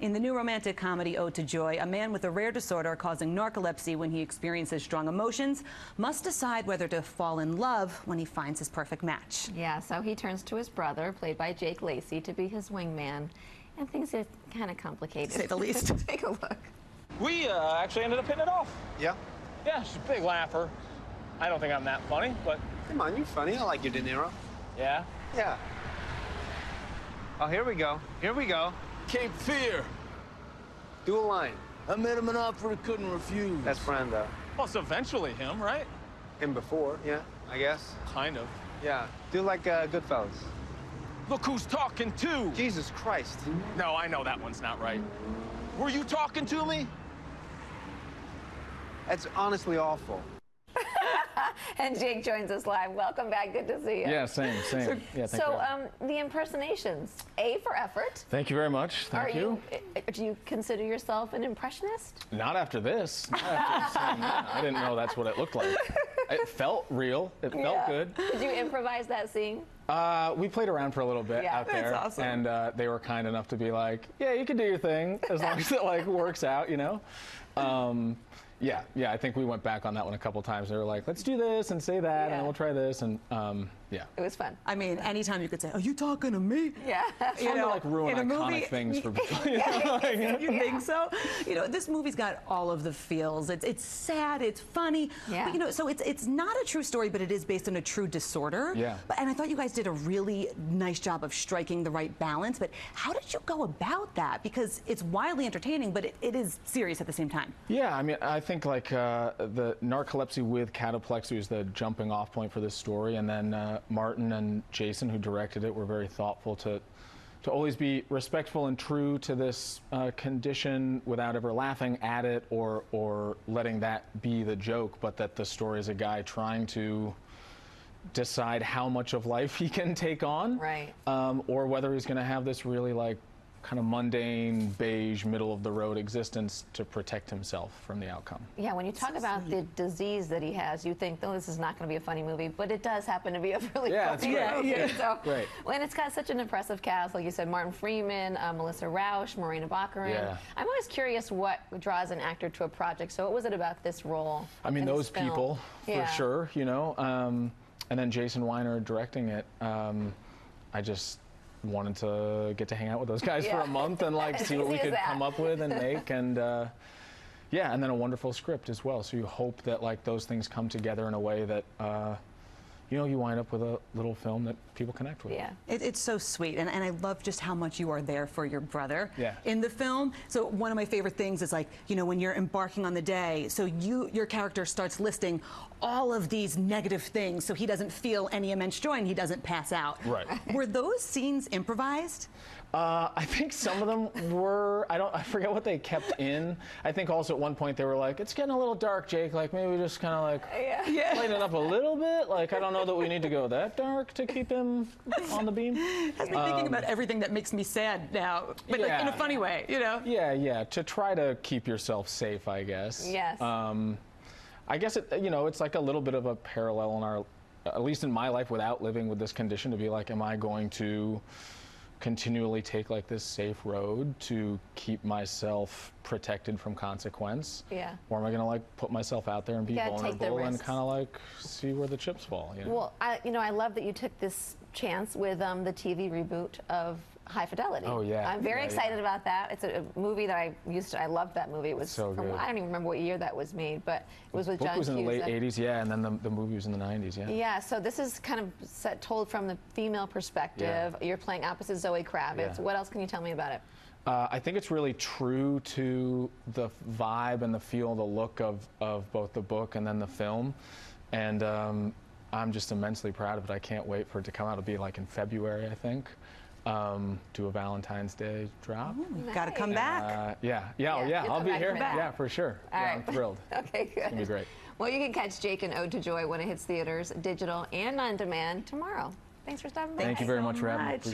In the new romantic comedy Ode to Joy, a man with a rare disorder causing narcolepsy when he experiences strong emotions must decide whether to fall in love when he finds his perfect match. Yeah, so he turns to his brother, played by Jake Lacy, to be his wingman. And things get kind of complicated. To say the least. Take a look. We uh, actually ended up hitting it off. Yeah? Yeah, she's a big laugher. I don't think I'm that funny, but Come on, you're funny. I like your De Niro. yeah. Yeah. Oh, here we go. Here we go. Cape Fear. Do a line. I made him an offer he couldn't refuse. That's Brando. Well, it's eventually him, right? Him before, yeah, I guess. Kind of. Yeah. Do like uh, Goodfellas. Look who's talking to. Jesus Christ. No, I know that one's not right. Were you talking to me? That's honestly awful. And Jake joins us live. Welcome back. Good to see you. Yeah, same, same. yeah, thank So, you. um, the impersonations. A for effort. thank you very much. Thank Are you? uh, Do you consider yourself an impressionist? Not after this. Not after seeing. I didn't know that's what it looked like. It felt real. It felt Yeah. good. Did you improvise that scene? Uh, we played around for a little bit Yeah. out That's there, awesome. and uh, they were kind enough to be like, "Yeah, you can do your thing as long as it like works out," you know. Um, yeah, yeah. I think we went back on that one a couple times. They were like, "Let's do this and say that, Yeah. and we'll try this," and um, yeah. It was fun. I mean, anytime you could say, Are you talking to me? Yeah. You Fun to like ruin in a iconic movie- things for people. you know, like- you think so? You know, this movie's got all of the feels. It's it's sad, it's funny. Yeah. But, you know, so it's it's not a true story, but it is based on a true disorder. Yeah. But, and I thought you guys did a really nice job of striking the right balance. But how did you go about that? Because it's wildly entertaining, but it, it is serious at the same time. Yeah, I mean, I think like uh, the narcolepsy with cataplexy is the jumping off point for this story, and then uh, Martin and Jason, who directed it, were very thoughtful to to always be respectful and true to this uh, condition without ever laughing at it or or letting that be the joke, but that the story is a guy trying to decide how much of life he can take on, Right. um, or whether he's going to have this really like kind of mundane, beige, middle of the road existence to protect himself from the outcome. Yeah, when you talk about the disease that he has, you think, oh, this is not going to be a funny movie, but it does happen to be a really Yeah, funny great. movie. Yeah. So, Great. well, and it's got such an impressive cast, like you said, Martin Freeman, uh, Melissa Rauch, Morena Baccarin. Yeah. I'm always curious what draws an actor to a project. So, what was it about this role? I mean, those this film? people Yeah. for sure, you know. Um, and then Jason Winer directing it. Um, I just wanted to get to hang out with those guys for a month and like see what we could come up with and make and. Uh, yeah, and then a wonderful script as well. So you hope that like those things come together in a way that, uh, you know, you wind up with a little film that people connect with. Yeah. It, it's so sweet, and, and I love just how much you are there for your brother Yeah. in the film. So one of my favorite things is like, you know, when you're embarking on the day, so you your character starts listing all of these negative things, so he doesn't feel any immense joy and he doesn't pass out. Right. Were those scenes improvised? Uh, I think some of them were. I don't. I forget what they kept in. I think also at one point they were like, "It's getting a little dark, Jake. Like maybe we just kind of like Yeah. lighten it up a little bit. Like I don't know that we need to go that dark to keep him on the beam." Has me thinking about everything that makes me sad now, but like in a Um, funny way, you know? Yeah, yeah. To try to keep yourself safe, I guess. Yes. Um, I guess it. You know, it's like a little bit of a parallel in our, at least in my life, without living with this condition, to be like, am I going to continually take like this safe road to keep myself protected from consequence? Yeah. Or am I going to like put myself out there and be You take the vulnerable and kind of like see where the chips fall? You know? Well, I, you know, I love that you took this chance with um, the TV reboot of High Fidelity. Oh, yeah. I'm very Yeah, excited yeah. about that. It's a, a movie that I used to. I loved that movie. It was So from. I don't even remember what year that was made, but it was with book John was in the late Cusack. 80s, yeah, and then the, the movie was in the 90s, yeah. Yeah, so this is kind of set, told from the female perspective. You're playing opposite Zoe Kravitz. Yeah. What else can you tell me about it? Uh, I think it's really true to the vibe and the feel, the look of, of both the book and then the film. And um, I'm just immensely proud of it. I can't wait for it to come out. It'll be like in February, I think. Um, do a Valentine's Day drop. Got to come back. Uh, yeah, yeah, oh, Yeah, yeah, I'll be here. for. Yeah, for sure. All yeah, right. I'm thrilled. Okay, good. It's gonna be great. Well, you can catch Jake and Ode to Joy when it hits theaters, digital and on demand tomorrow. Thanks for stopping by. Thank you very much for having me. much.